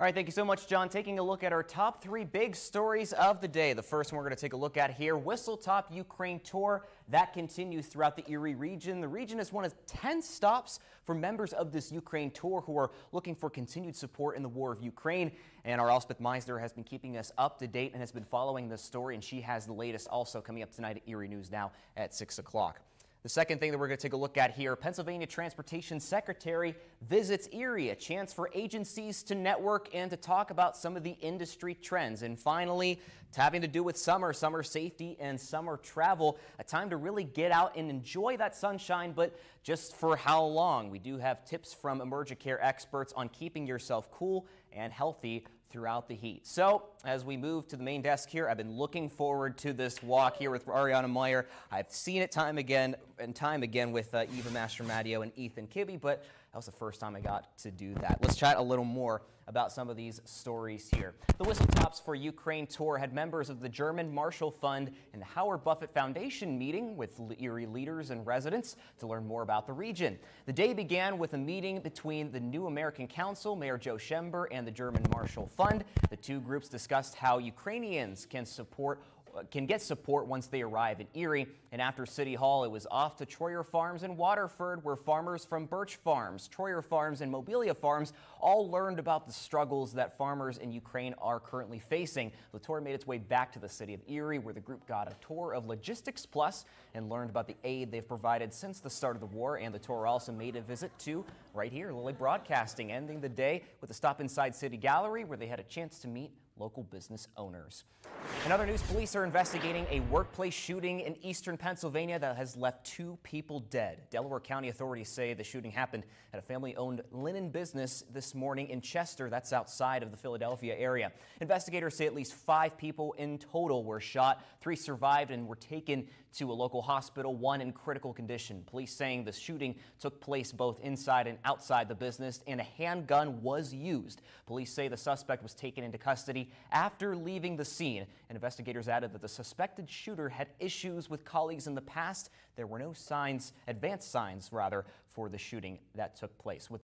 All right, thank you so much, John. Taking a look at our top three big stories of the day. The first one we're going to take a look at here, Whistlestop Ukraine Tour. That continues throughout the Erie region. The region is one of 10 stops for members of this Ukraine tour who are looking for continued support in the war of Ukraine. And our Elspeth Meisner has been keeping us up to date and has been following this story, and she has the latest also coming up tonight at Erie News Now at 6 o'clock. The second thing that we're going to take a look at here, Pennsylvania Transportation Secretary visits Erie, a chance for agencies to network and to talk about some of the industry trends. And finally, it's having to do with summer, summer safety and summer travel, a time to really get out and enjoy that sunshine, but just for how long? We do have tips from EmergyCare experts on keeping yourself cool and healthy throughout the heat. So as we move to the main desk here, I've been looking forward to this walk here with Ariana Meyer. I've seen it time again and time again with uh, Eva Mastromatteo and Ethan Kibbe, but that was the first time I got to do that. Let's chat a little more about some of these stories here. The Whistlestops for Ukraine tour had members of the German Marshall Fund and the Howard Buffett Foundation meeting with Erie leaders and residents to learn more about the region. The day began with a meeting between the New American Council, Mayor Joe Schember, and the German Marshall Fund. The two groups discussed how Ukrainians can support can get support once they arrive in Erie. And after City Hall, it was off to Troyer Farms in Waterford, where farmers from Birch Farms, Troyer Farms, and Mobilia Farms all learned about the struggles that farmers in Ukraine are currently facing. The tour made its way back to the city of Erie, where the group got a tour of Logistics Plus and learned about the aid they've provided since the start of the war. And the tour also made a visit to right here, Lilly Broadcasting, ending the day with a stop inside City Gallery, where they had a chance to meet local business owners. In other news, police are investigating a workplace shooting in eastern Pennsylvania that has left two people dead. Delaware County authorities say the shooting happened at a family-owned linen business this morning in Chester. That's outside of the Philadelphia area. Investigators say at least five people in total were shot. Three survived and were taken to a local hospital, one in critical condition. Police saying the shooting took place both inside and outside the business and a handgun was used. Police say the suspect was taken into custody after leaving the scene. Investigators added that the suspected shooter had issues with colleagues in the past. There were no signs, advanced signs rather, for the shooting that took place. With